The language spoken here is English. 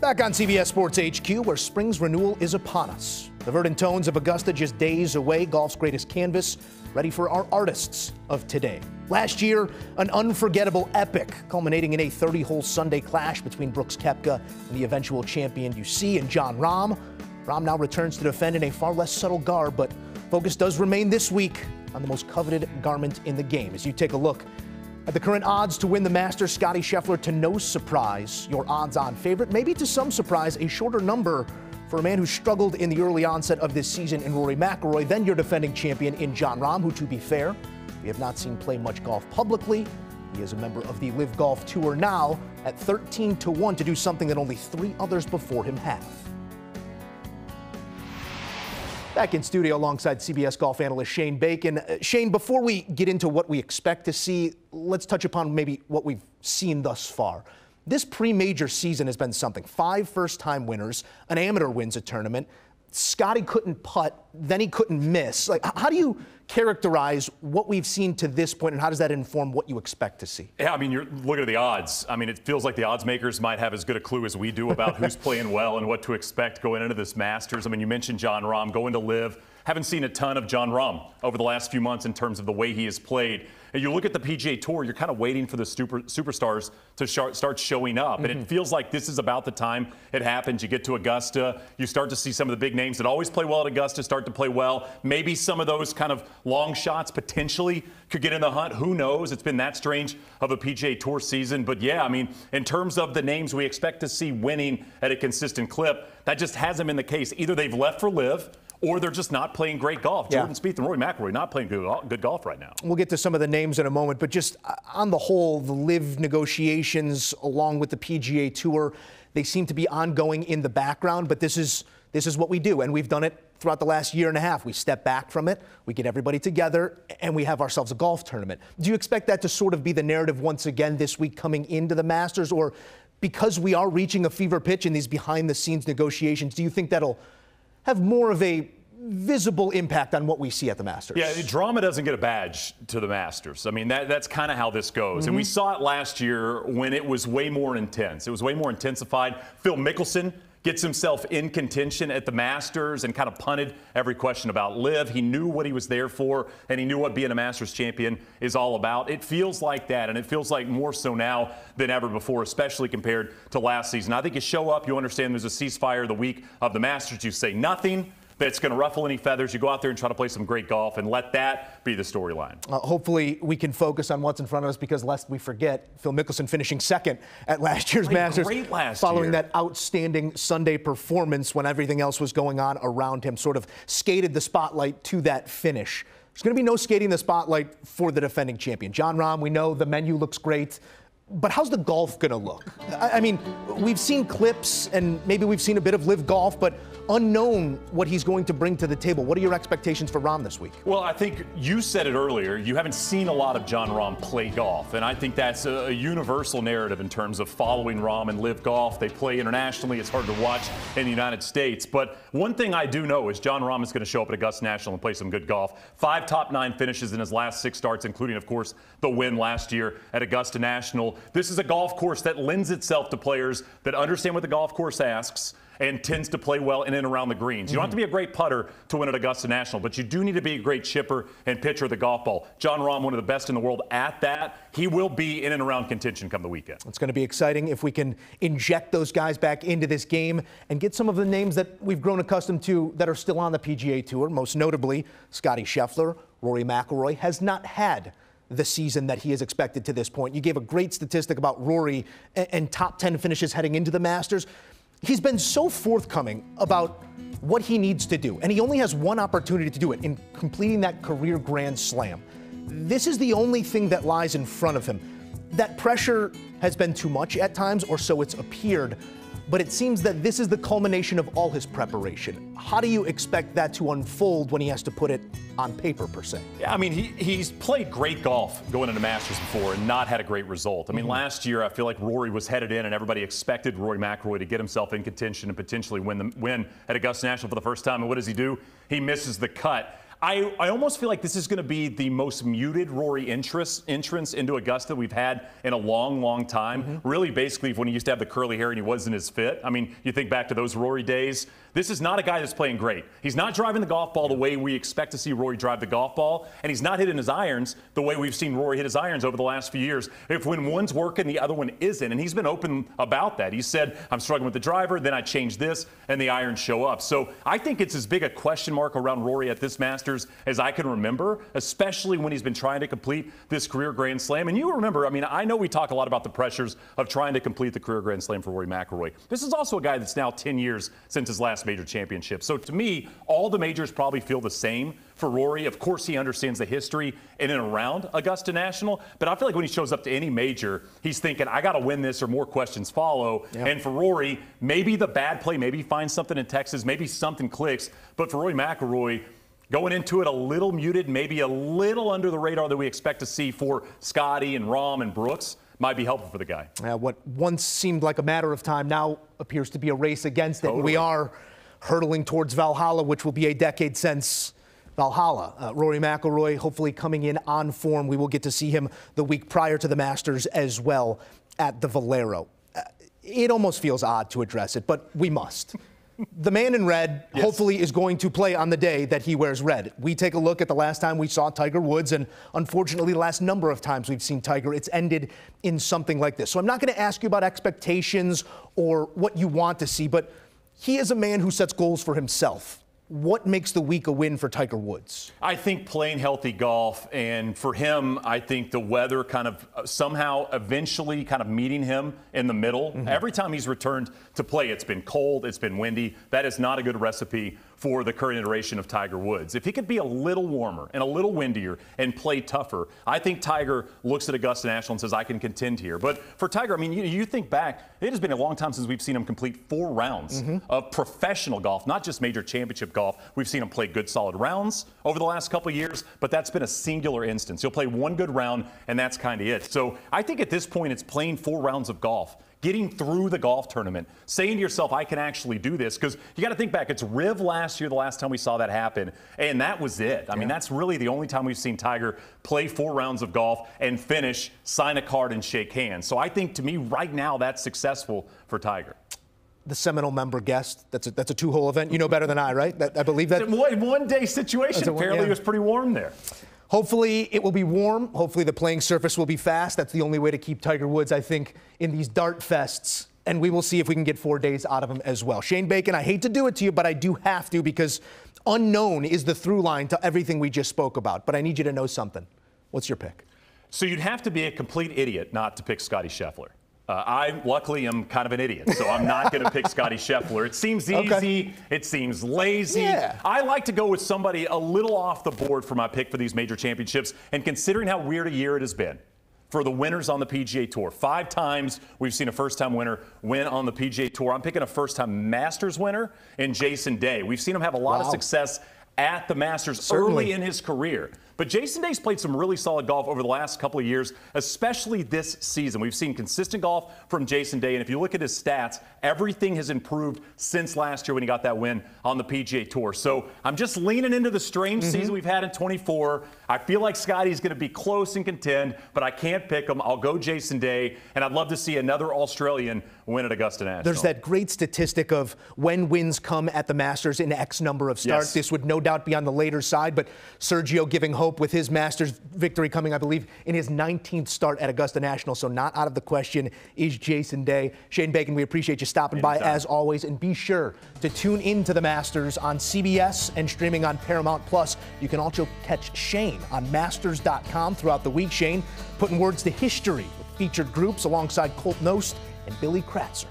Back on CBS Sports HQ, where spring's renewal is upon us. The verdant tones of Augusta just days away, golf's greatest canvas, ready for our artists of today. Last year, an unforgettable epic, culminating in a 30 hole Sunday clash between Brooks Koepka and the eventual champion you see in Jon Rahm. Rahm now returns to defend in a far less subtle garb, but focus does remain this week on the most coveted garment in the game. As you take a look at the current odds to win the Masters, Scottie Scheffler, to no surprise, your odds on favorite, maybe to some surprise, a shorter number for a man who struggled in the early onset of this season in Rory McIlroy, then your defending champion in Jon Rahm, who, to be fair, we have not seen play much golf publicly. He is a member of the LIV Golf Tour now at 13 to 1 to do something that only three others before him have. Back in studio alongside CBS golf analyst Shane Bacon. Uh, Shane, before we get into what we expect to see, let's touch upon maybe what we've seen thus far. This pre major season has been something. Five first time winners, an amateur wins a tournament. Scottie couldn't putt, then he couldn't miss. Like, how do you characterize what we've seen to this point, and how does that inform what you expect to see? Yeah, I mean, you're looking at the odds. I mean, it feels like the odds makers might have as good a clue as we do about who's playing well and what to expect going into this Masters. I mean, you mentioned Jon Rahm going to LIV. Haven't seen a ton of Jon Rahm over the last few months in terms of the way he has played. And you look at the PGA Tour, you're kind of waiting for the super, superstars to start showing up. Mm-hmm. And it mm-hmm. feels like this is about the time it happens. You get to Augusta, you start to see some of the big names that always play well at Augusta start to play well. Maybe some of those kind of long shots potentially could get in the hunt. Who knows? It's been that strange of a PGA Tour season. But yeah, I mean, in terms of the names we expect to see winning at a consistent clip, that just hasn't been the case. Either they've left for LIV or they're just not playing great golf. Yeah. Jordan Spieth and Rory McIlroy not playing good, good golf right now. We'll get to some of the names in a moment, but just uh, on the whole, the LIV negotiations along with the PGA Tour, they seem to be ongoing in the background. But this is this is what we do, and we've done it throughout the last year and a half. We step back from it, we get everybody together, and we have ourselves a golf tournament. Do you expect that to sort of be the narrative once again this week coming into the Masters, or because we are reaching a fever pitch in these behind-the-scenes negotiations, do you think that'll have more of a visible impact on what we see at the Masters. Yeah, drama doesn't get a badge to the Masters. I mean, that, that's kind of how this goes. Mm-hmm. And we mm-hmm. saw it last year when it was way more intense. It was way more intensified. Phil Mickelson gets himself in contention at the Masters and kind of punted every question about LIV. He knew what he was there for, and he knew what being a Masters champion is all about. It feels like that, and it feels like more so now than ever before, especially compared to last season. I think you show up, you understand there's a ceasefire the week of the Masters, you say nothing that's going to ruffle any feathers. You go out there and try to play some great golf and let that be the storyline. Uh, hopefully, we can focus on what's in front of us because lest we forget, Phil Mickelson finishing second at last year's Played Masters, last following year. that outstanding Sunday performance when everything else was going on around him, sort of skated the spotlight to that finish. There's going to be no skating the spotlight for the defending champion. Jon Rahm, we know the menu looks great but how's the golf going to look? I, mean, we've seen clips and maybe we've seen a bit of LIV golf, but unknown what he's going to bring to the table. What are your expectations for Rahm this week? Well, I think you said it earlier. You haven't seen a lot of Jon Rahm play golf, and I think that's a, a universal narrative in terms of following Rahm and LIV golf. They play internationally. It's hard to watch in the United States. But one thing I do know is Jon Rahm is going to show up at Augusta National and play some good golf. Five top nine finishes in his last six starts, including, of course, the win last year at Augusta National. This is a golf course that lends itself to players that understand what the golf course asks and tends to play well in and around the greens. You don't have to be a great putter to win at Augusta National, but you do need to be a great chipper and pitcher of the golf ball. Jon Rahm, one of the best in the world at that. He will be in and around contention come the weekend. It's going to be exciting if we can inject those guys back into this game and get some of the names that we've grown accustomed to that are still on the PGA Tour, most notably Scottie Scheffler, Rory McIlroy, has not had the season that he has expected to this point. You gave a great statistic about Rory and, and top 10 finishes heading into the Masters he's been so forthcoming about what he needs to do, and he only has one opportunity to do it in completing that career grand slam. This is the only thing that lies in front of him. That pressure has been too much at times, or so it's appeared but it seems that this is the culmination of all his preparation. How do you expect that to unfold when he has to put it on paper, per se? Yeah, I mean, he, he's played great golf going into Masters before and not had a great result. I mean, mm-hmm. last year, I feel like Rory was headed in and everybody expected Rory McIlroy to get himself in contention and potentially win, the, win at Augusta National for the first time. And what does he do? He misses the cut. I, I almost feel like this is going to be the most muted Rory interest, entrance into Augusta we've had in a long, long time. Mm-hmm. Really, basically, when he used to have the curly hair and he wasn't as fit. I mean, you think back to those Rory days. This is not a guy that's playing great. He's not driving the golf ball the way we expect to see Rory drive the golf ball, and he's not hitting his irons the way we've seen Rory hit his irons over the last few years. If when one's working, the other one isn't, and he's been open about that. He said, "I'm struggling with the driver, then I change this, and the irons show up." So I think it's as big a question mark around Rory at this Masters as I can remember, especially when he's been trying to complete this career Grand Slam. And you remember, I mean, I know we talk a lot about the pressures of trying to complete the career Grand Slam for Rory McIlroy. This is also a guy that's now 10 years since his last major championship. So to me, all the majors probably feel the same for Rory. Of course, he understands the history in and around Augusta National, but I feel like when he shows up to any major, he's thinking, I got to win this or more questions follow. Yep. And for Rory, maybe the bad play, maybe he finds something in Texas, maybe something clicks. But for Rory McIlroy, Going into it a little muted, maybe a little under the radar that we expect to see for Scottie and Rahm and Brooks might be helpful for the guy. Uh, what once seemed like a matter of time now appears to be a race against totally. it. We are hurtling towards Valhalla, which will be a decade since Valhalla. Uh, Rory McIlroy hopefully coming in on form. We will get to see him the week prior to the Masters as well at the Valero. Uh, it almost feels odd to address it, but we must the man in red yes. hopefully is going to play on the day that he wears red. We take a look at the last time we saw Tiger Woods, and unfortunately, the last number of times we've seen Tiger, it's ended in something like this. So I'm not going to ask you about expectations or what you want to see, but he is a man who sets goals for himself what makes the week a win for Tiger Woods? I think playing healthy golf, and for him, I think the weather kind of uh, somehow eventually kind of meeting him in the middle. Mm-hmm. Every time he's returned to play, it's been cold, it's been windy. That is not a good recipe for the current iteration of Tiger Woods. If he could be a little warmer and a little windier and play tougher, I think Tiger looks at Augusta National and says, I can contend here. But for Tiger, I mean, you, you think back, it has been a long time since we've seen him complete four rounds mm-hmm. of professional golf, not just major championship golf. We've seen him play good, solid rounds over the last couple years, but that's been a singular instance. He'll play one good round, and that's kind of it. So I think at this point, it's playing four rounds of golf getting through the golf tournament, saying to yourself, I can actually do this. Because you got to think back, it's Riv last year, the last time we saw that happen, and that was it. I yeah. mean, that's really the only time we've seen Tiger play four rounds of golf and finish, sign a card, and shake hands. So I think to me, right now, that's successful for Tiger the Seminole member guest. That's a, that's a two-hole event. You know better than I, right? That, I believe that. One, one day situation. Apparently, yeah. it was pretty warm there. Hopefully, it will be warm. Hopefully, the playing surface will be fast. That's the only way to keep Tiger Woods, I think, in these dart fests. And we will see if we can get four days out of him as well. Shane Bacon, I hate to do it to you, but I do have to because unknown is the through line to everything we just spoke about. But I need you to know something. What's your pick? So you'd have to be a complete idiot not to pick Scottie Scheffler. Uh, I luckily am kind of an idiot, so I'm not going to pick Scottie Scheffler. It seems easy. Okay. It seems lazy. Yeah. I like to go with somebody a little off the board for my pick for these major championships. And considering how weird a year it has been for the winners on the PGA Tour, five times we've seen a first-time winner win on the PGA Tour. I'm picking a first-time Masters winner in Jason Day. We've seen him have a lot wow. of success at the Masters Certainly. early in his career. But Jason Day's played some really solid golf over the last couple of years, especially this season. We've seen consistent golf from Jason Day, and if you look at his stats, everything has improved since last year when he got that win on the PGA Tour. So I'm just leaning into the strange mm-hmm. season we've had in 24. I feel like Scottie's going to be close and contend, but I can't pick him. I'll go Jason Day, and I'd love to see another Australian win at Augusta National. There's that great statistic of when wins come at the Masters in X number of starts. Yes. This would no doubt be on the later side, but Sergio giving hope with his Masters victory coming, I believe, in his 19th start at Augusta National. So not out of the question is Jason Day. Shane Bacon, we appreciate you stopping Anytime. by as always, and be sure to tune in to the Masters on CBS and streaming on Paramount Plus. You can also catch Shane on Masters.com throughout the week. Shane putting words to history with featured groups alongside Colt Knost and Billy Kratzert.